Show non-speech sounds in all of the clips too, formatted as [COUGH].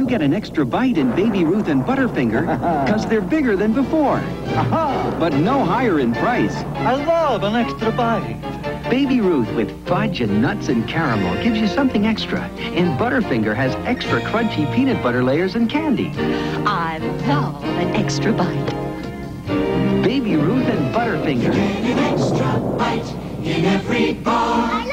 you get an extra bite in Baby Ruth and Butterfinger [LAUGHS] because they're bigger than before. But no higher in price. I love an extra bite. Baby Ruth with fudge and nuts and caramel gives you something extra. And Butterfinger has extra crunchy peanut butter layers and candy. I love an extra bite. Baby Ruth and Butterfinger. An extra bite in every bar.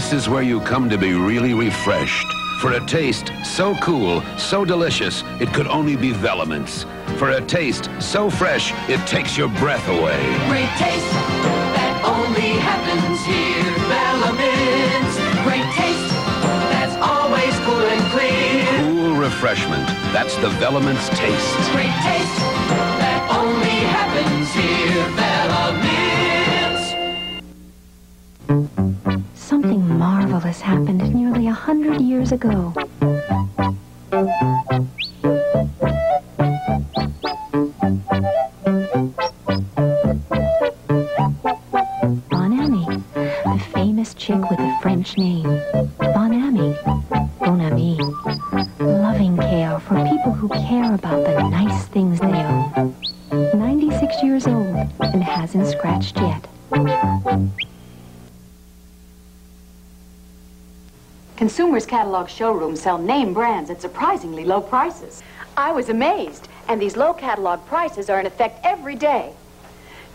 This is where you come to be really refreshed. For a taste so cool, so delicious, it could only be Velamints. For a taste so fresh, it takes your breath away. Great taste that only happens here. Elements. Great taste that's always cool and clear. Cool refreshment. That's the Velamints taste. Great taste that only happens Something marvelous happened nearly a hundred years ago. Bon Ami, the famous chick with the French name. Bon Ami, Bon Ami, loving care for people who care about the nice things they own. 96 years old and hasn't scratched yet. Consumers Catalog showrooms sell name brands at surprisingly low prices. I was amazed, and these low catalog prices are in effect every day.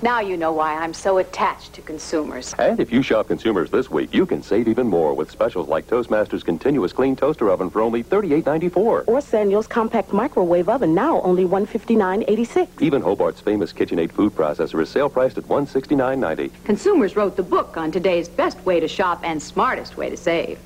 Now you know why I'm so attached to consumers. And if you shop consumers this week, you can save even more with specials like Toastmaster's Continuous Clean Toaster Oven for only $38.94. Or Sanyo's Compact Microwave Oven, now only $159.86. Even Hobart's famous KitchenAid food processor is sale priced at $169.90. Consumers wrote the book on today's best way to shop and smartest way to save.